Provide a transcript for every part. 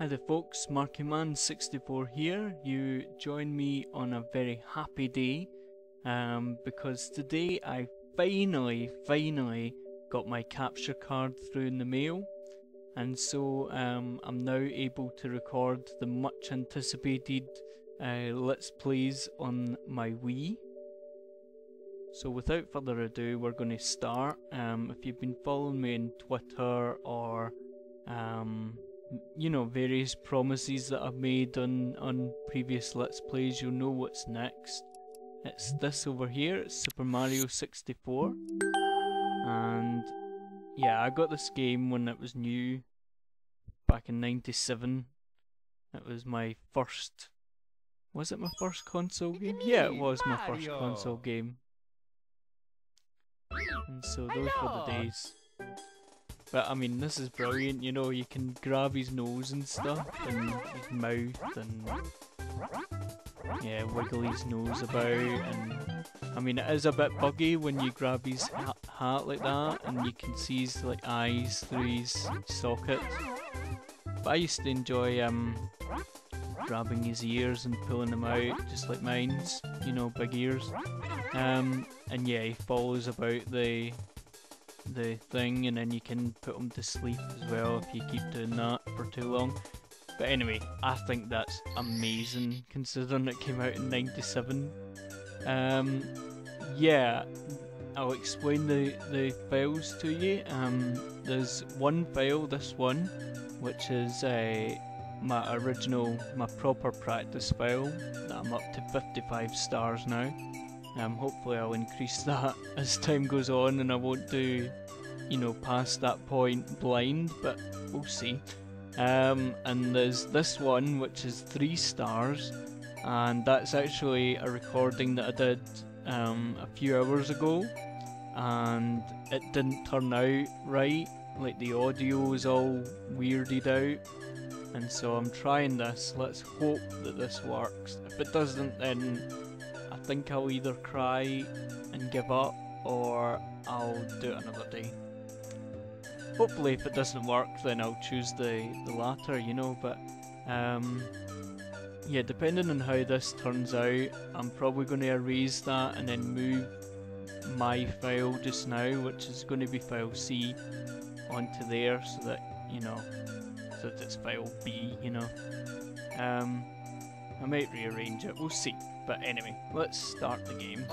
Hi there folks, MarkieMAN64 here. You join me on a very happy day um, because today I finally, finally got my capture card through in the mail and so um, I'm now able to record the much anticipated uh, Let's Plays on my Wii. So without further ado, we're going to start. Um, if you've been following me on Twitter or um, you know, various promises that I've made on, on previous Let's Plays, you'll know what's next. It's this over here, it's Super Mario 64. And yeah, I got this game when it was new, back in 97. It was my first... Was it my first console game? Yeah, it was my first console game. And so those were the days. But I mean, this is brilliant, you know, you can grab his nose and stuff, and his mouth, and yeah, wiggle his nose about, and I mean, it is a bit buggy when you grab his ha hat like that, and you can see his like eyes through his socket. But I used to enjoy um, grabbing his ears and pulling them out, just like mine's, you know, big ears. Um, and yeah, he follows about the the thing and then you can put them to sleep as well if you keep doing that for too long. But anyway, I think that's amazing considering it came out in 97. Um, yeah, I'll explain the, the files to you. Um, there's one file, this one, which is uh, my original, my proper practice file that I'm up to 55 stars now. Um, hopefully I'll increase that as time goes on and I won't do, you know, past that point blind, but we'll see. Um, and there's this one which is 3 stars and that's actually a recording that I did um, a few hours ago and it didn't turn out right, like the audio is all weirded out and so I'm trying this, let's hope that this works. If it doesn't then think I'll either cry and give up or I'll do it another day. Hopefully if it doesn't work then I'll choose the, the latter, you know, but um, yeah, depending on how this turns out, I'm probably going to erase that and then move my file just now, which is going to be file C, onto there so that, you know, so that it's file B, you know. Um, I might rearrange it, we'll see. But anyway, let's start the game.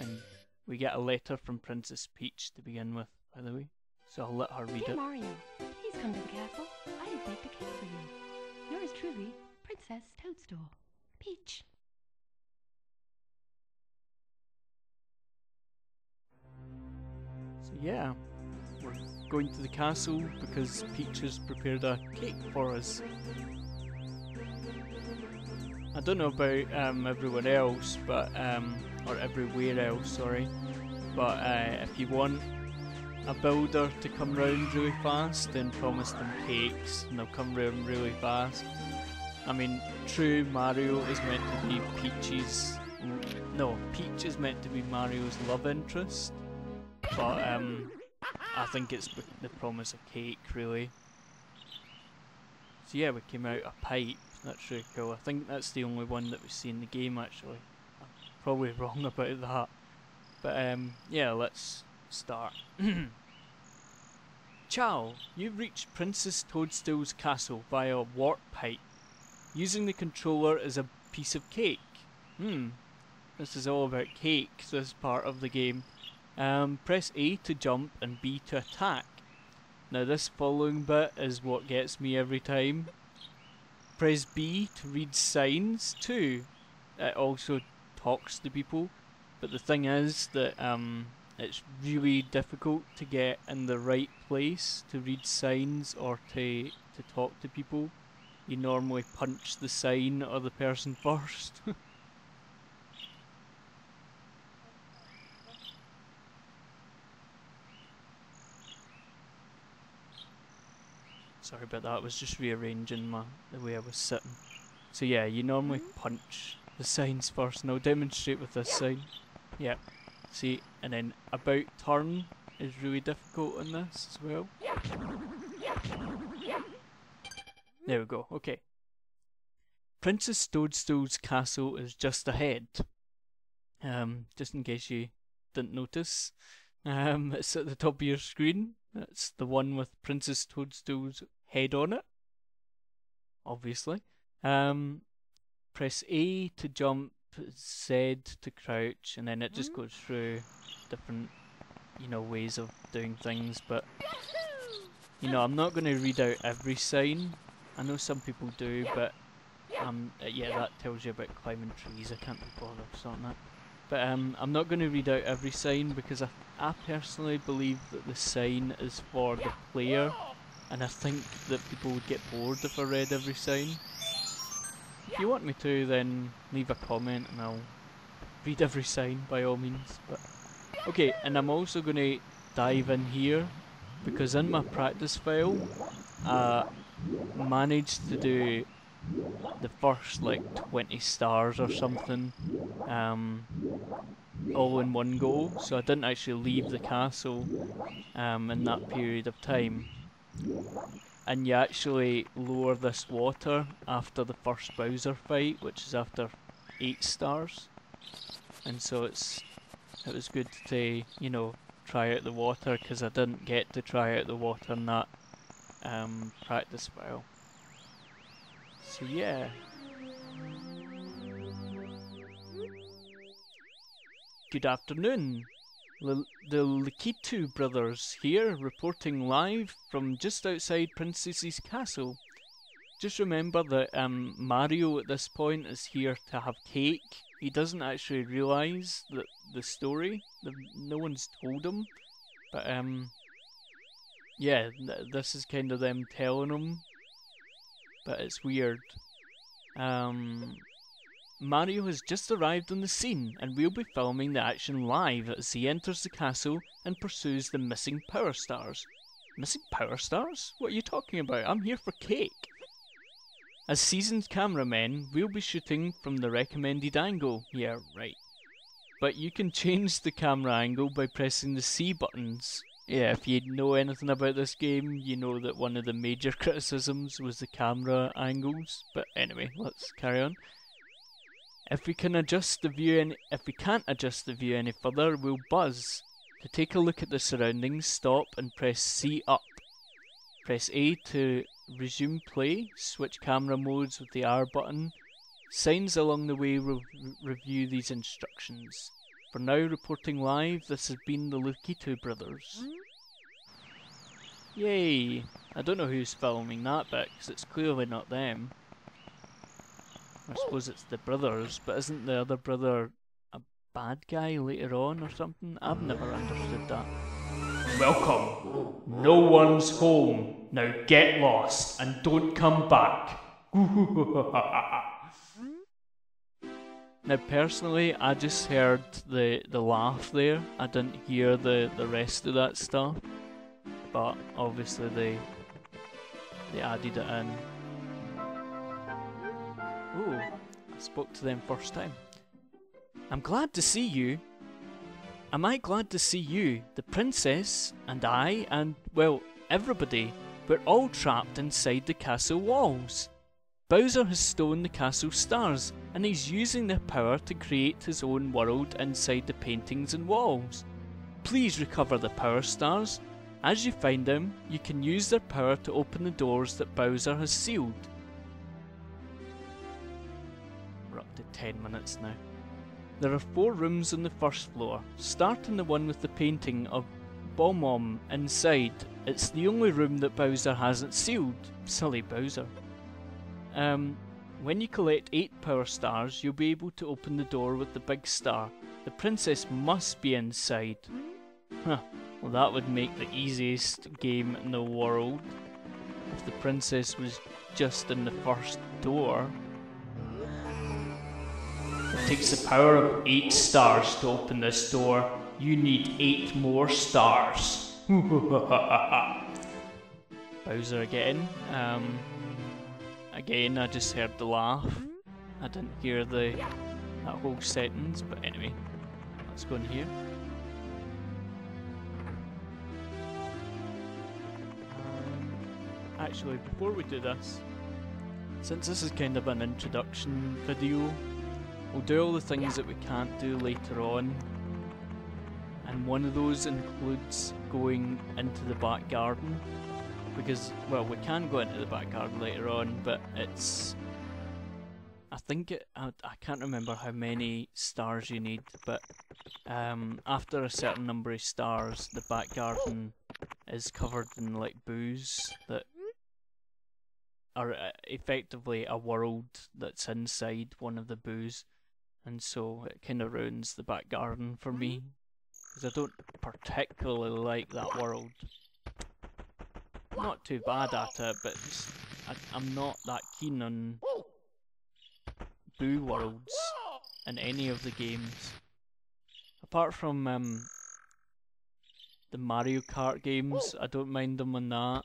And we get a letter from Princess Peach to begin with, by the way. So I'll let her read Dear it. Mario, please come to the castle. I have baked a cake for you. Yours truly, Princess Toadstool. Peach. So yeah, we're going to the castle because Peach has prepared a cake for us. I don't know about um, everyone else, but um, or everywhere else, sorry. But uh, if you want a builder to come round really fast, then promise them cakes, and they'll come round really fast. I mean, true Mario is meant to be Peach's. No, Peach is meant to be Mario's love interest, but um, I think it's the- the promise of cake, really. So yeah, we came out a pipe. That's really cool. I think that's the only one that we see in the game, actually. I'm probably wrong about that. But um, yeah, let's start. Ciao! You've reached Princess Toadstool's castle via a warp pipe. Using the controller as a piece of cake. Hmm. This is all about cake, this part of the game. Um, press A to jump and B to attack. Now this following bit is what gets me every time. Press B to read signs too. It also talks to people. But the thing is that um, it's really difficult to get in the right place to read signs or to, to talk to people. You normally punch the sign or the person first. Sorry about that, I was just rearranging my the way I was sitting. So yeah, you normally punch the signs first, and I'll demonstrate with this sign. Yeah. See, and then about turn is really difficult in this as well. There we go. Okay. Princess Toadstool's castle is just ahead. Um, just in case you didn't notice. Um, it's at the top of your screen. It's the one with Princess Toadstool's head on it. Obviously. Um, press A to jump, Z to crouch, and then it just goes through different, you know, ways of doing things. But you know, I'm not going to read out every sign. I know some people do, but um, uh, yeah, that tells you about climbing trees. I can't be bothered sorting that. But um, I'm not going to read out every sign because I, I personally believe that the sign is for the player, and I think that people would get bored if I read every sign. If you want me to, then leave a comment and I'll read every sign by all means. But okay, and I'm also going to dive in here because in my practice file, I managed to do the first like 20 stars or something um, all in one go so I didn't actually leave the castle um, in that period of time and you actually lower this water after the first Bowser fight which is after 8 stars and so it's it was good to you know try out the water because I didn't get to try out the water in that um, practice file so yeah. Good afternoon. The Lakitu brothers here, reporting live from just outside Princess's castle. Just remember that um, Mario at this point is here to have cake. He doesn't actually realise that the story. The, no one's told him. But um, yeah, th this is kind of them telling him but it's weird. Um, Mario has just arrived on the scene, and we'll be filming the action live as he enters the castle and pursues the missing Power Stars. Missing Power Stars? What are you talking about? I'm here for cake. As seasoned cameramen, we'll be shooting from the recommended angle. Yeah, right. But you can change the camera angle by pressing the C buttons. Yeah, if you know anything about this game, you know that one of the major criticisms was the camera angles. But anyway, let's carry on. If we can adjust the view any, if we can't adjust the view any further, we'll buzz. To take a look at the surroundings, stop and press C up. Press A to resume play, switch camera modes with the R button. Signs along the way will re review these instructions. For now, reporting live, this has been the Lakitu brothers. Hmm? Yay! I don't know who's filming that bit, because it's clearly not them. I suppose it's the brothers, but isn't the other brother a bad guy later on or something? I've never understood that. Welcome! No one's home! Now get lost and don't come back! Now, personally, I just heard the the laugh there. I didn't hear the the rest of that stuff, but obviously they they added it in. Spoke to them first time. I'm glad to see you. Am I glad to see you? The princess and I and well everybody. We're all trapped inside the castle walls. Bowser has stolen the castle stars, and he's using their power to create his own world inside the paintings and walls. Please recover the power stars. As you find them, you can use their power to open the doors that Bowser has sealed. 10 minutes now. There are four rooms on the first floor. Start in the one with the painting of Bob-omb inside. It's the only room that Bowser hasn't sealed. Silly Bowser. Um, when you collect 8 power stars, you'll be able to open the door with the big star. The princess must be inside. Huh, well that would make the easiest game in the world. If the princess was just in the first door. Takes the power of 8 stars to open this door. You need 8 more stars. Bowser again. Um, Again, I just heard the laugh. I didn't hear the that whole sentence, but anyway, let's go in here. Actually, before we do this, since this is kind of an introduction video, we'll do all the things that we can't do later on. And one of those includes going into the back garden. Because, well, we can go into the back garden later on, but it's I think it, I, I can't remember how many stars you need, but um, after a certain number of stars, the back garden is covered in like boos that are uh, effectively a world that's inside one of the boos, and so it kind of ruins the back garden for me because I don't particularly like that world. Not too bad at it, but I, I'm not that keen on Boo worlds in any of the games. Apart from um, the Mario Kart games, I don't mind them on that.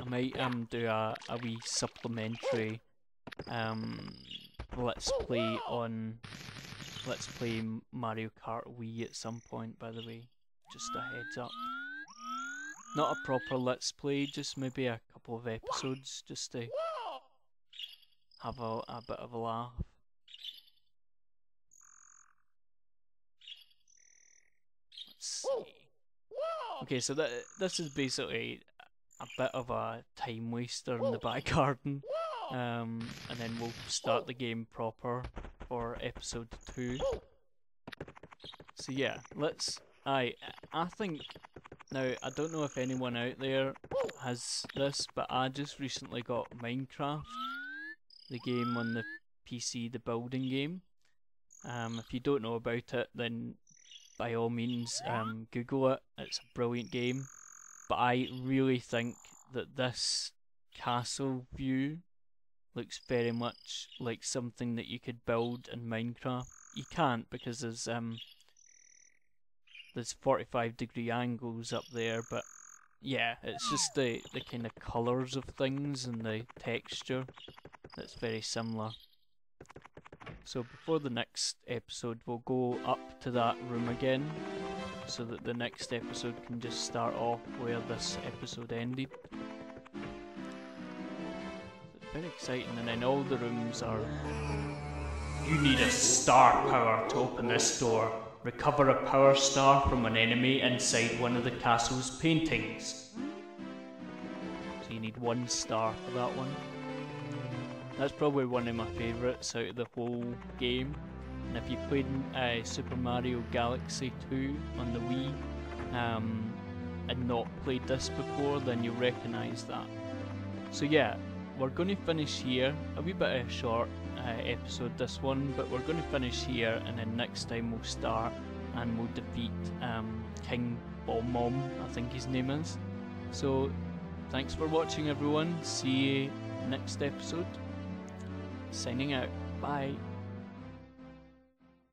I might um do a, a wee supplementary um let's play on let's play Mario Kart Wii at some point by the way. Just a heads up. Not a proper let's play, just maybe a couple of episodes just to have a, a bit of a laugh. Let's see. Okay, so that this is basically a bit of a time waster in the back garden. Um, and then we'll start the game proper for episode 2. So yeah, let's... I I think... Now, I don't know if anyone out there has this, but I just recently got Minecraft the game on the PC, the building game. Um, if you don't know about it, then by all means um, Google it. It's a brilliant game. But I really think that this castle view looks very much like something that you could build in Minecraft. You can't because there's um there's 45 degree angles up there, but yeah, it's just the, the kind of colours of things and the texture that's very similar. So before the next episode, we'll go up to that room again, so that the next episode can just start off where this episode ended. Exciting, and then all the rooms are... You need a star power to open this door. Recover a power star from an enemy inside one of the castle's paintings. So you need one star for that one. That's probably one of my favourites out of the whole game. And if you played uh, Super Mario Galaxy 2 on the Wii um, and not played this before, then you'll recognise that. So yeah, we're going to finish here. A wee bit of a short uh, episode this one, but we're going to finish here and then next time we'll start and we'll defeat um, King Bob-omb, I think his name is. So thanks for watching everyone. See you next episode signing out. Bye.